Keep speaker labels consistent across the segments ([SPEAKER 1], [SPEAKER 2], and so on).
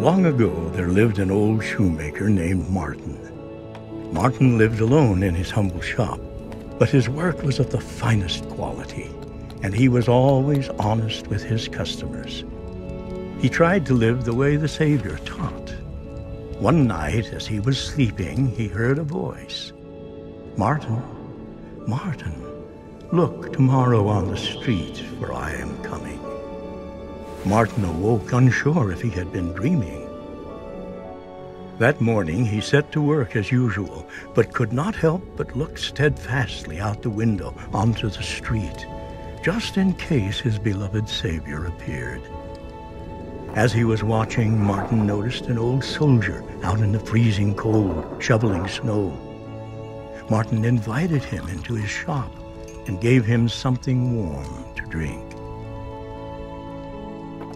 [SPEAKER 1] Long ago, there lived an old shoemaker named Martin. Martin lived alone in his humble shop, but his work was of the finest quality, and he was always honest with his customers. He tried to live the way the Savior taught. One night, as he was sleeping, he heard a voice. Martin, Martin, look tomorrow on the street, for I am coming. Martin awoke unsure if he had been dreaming. That morning he set to work as usual, but could not help but look steadfastly out the window onto the street, just in case his beloved Savior appeared. As he was watching, Martin noticed an old soldier out in the freezing cold, shoveling snow. Martin invited him into his shop and gave him something warm to drink.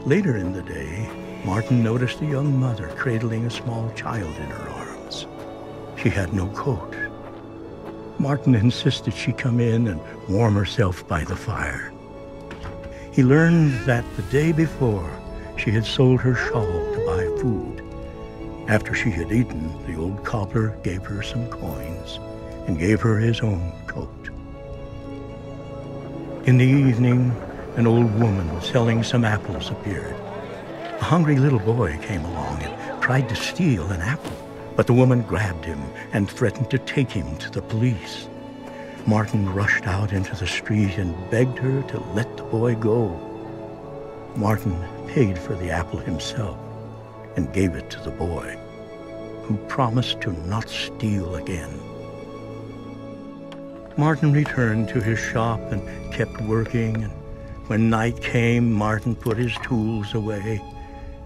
[SPEAKER 1] Later in the day, Martin noticed a young mother cradling a small child in her arms. She had no coat. Martin insisted she come in and warm herself by the fire. He learned that the day before, she had sold her shawl to buy food. After she had eaten, the old cobbler gave her some coins and gave her his own coat. In the evening, an old woman selling some apples appeared. A hungry little boy came along and tried to steal an apple, but the woman grabbed him and threatened to take him to the police. Martin rushed out into the street and begged her to let the boy go. Martin paid for the apple himself and gave it to the boy, who promised to not steal again. Martin returned to his shop and kept working, and when night came, Martin put his tools away,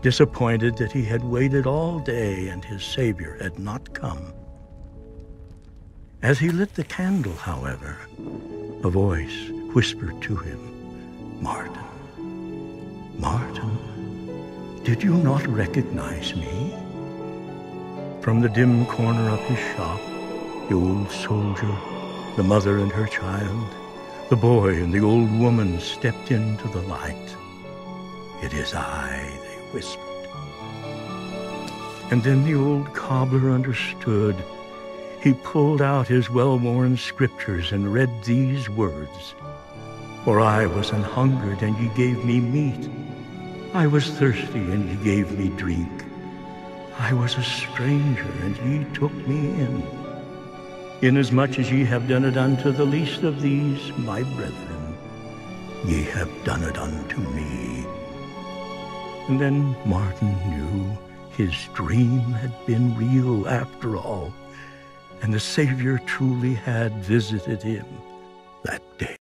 [SPEAKER 1] disappointed that he had waited all day and his Savior had not come. As he lit the candle, however, a voice whispered to him, Martin, Martin, did you not recognize me? From the dim corner of his shop, the old soldier, the mother and her child, the boy and the old woman stepped into the light. It is I, they whispered. And then the old cobbler understood. He pulled out his well-worn scriptures and read these words. For I was an hungered, and ye gave me meat. I was thirsty, and ye gave me drink. I was a stranger, and ye took me in. Inasmuch as ye have done it unto the least of these, my brethren, ye have done it unto me. And then Martin knew his dream had been real after all, and the Savior truly had visited him that day.